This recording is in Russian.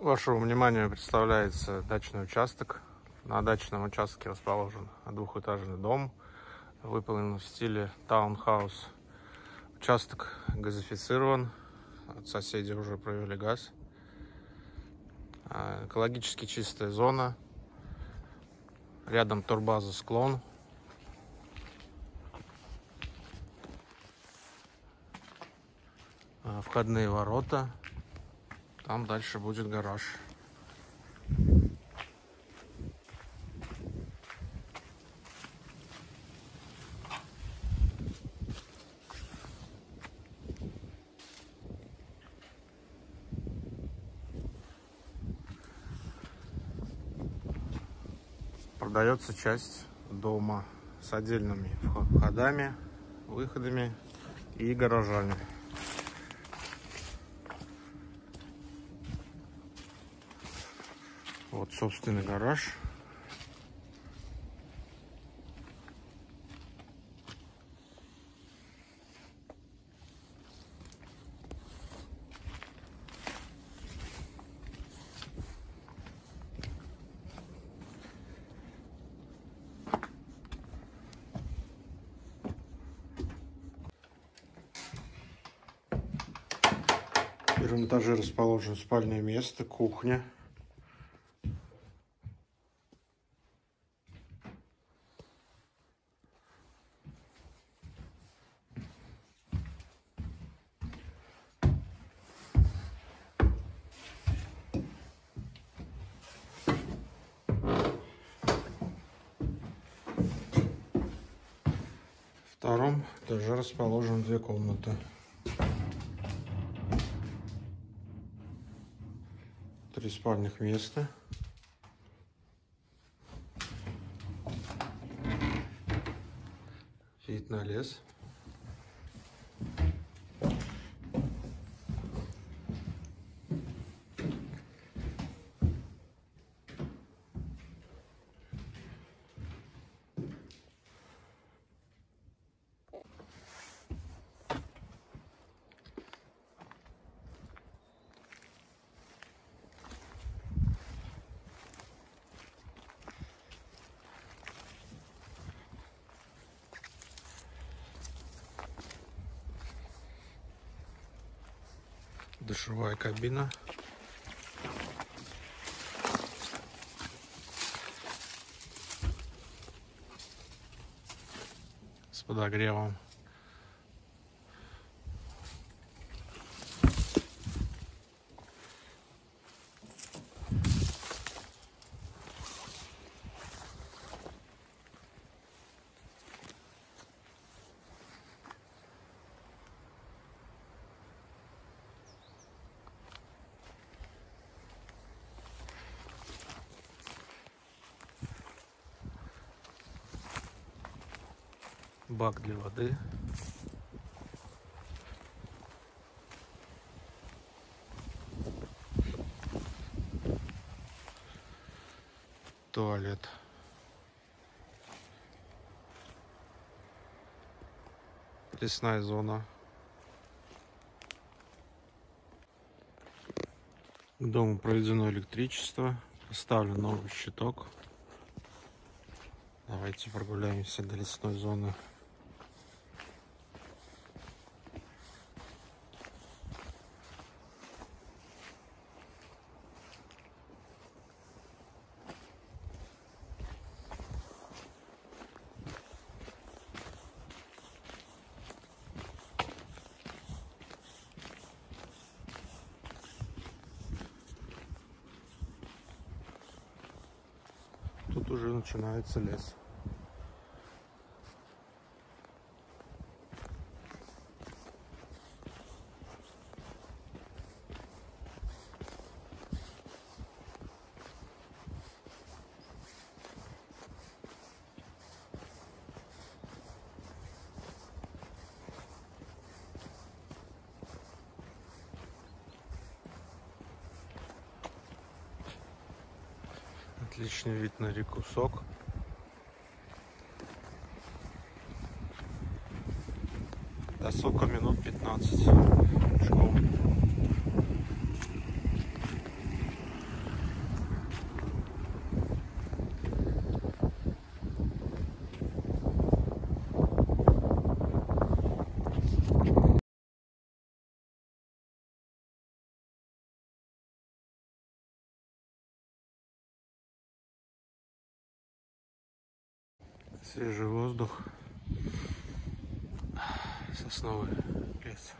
Вашему вниманию представляется дачный участок. На дачном участке расположен двухэтажный дом, выполнен в стиле таунхаус. Участок газифицирован, соседи уже провели газ. А, экологически чистая зона. Рядом турбаза «Склон». А, входные ворота. Там дальше будет гараж. Продается часть дома с отдельными входами, выходами и гаражами. Вот, собственный гараж. Первом этаже расположено спальное место, кухня. Втором этаже расположены две комнаты. Три спальных места. Вид на лес. Душевая кабина. С подогревом. Бак для воды. Туалет. Лесная зона. К дому проведено электричество. Поставлен новый щиток. Давайте прогуляемся до лесной зоны. Тут уже начинается лес. Отличный вид на реку Сок. До Сока минут 15 свежий воздух, сосновый лес.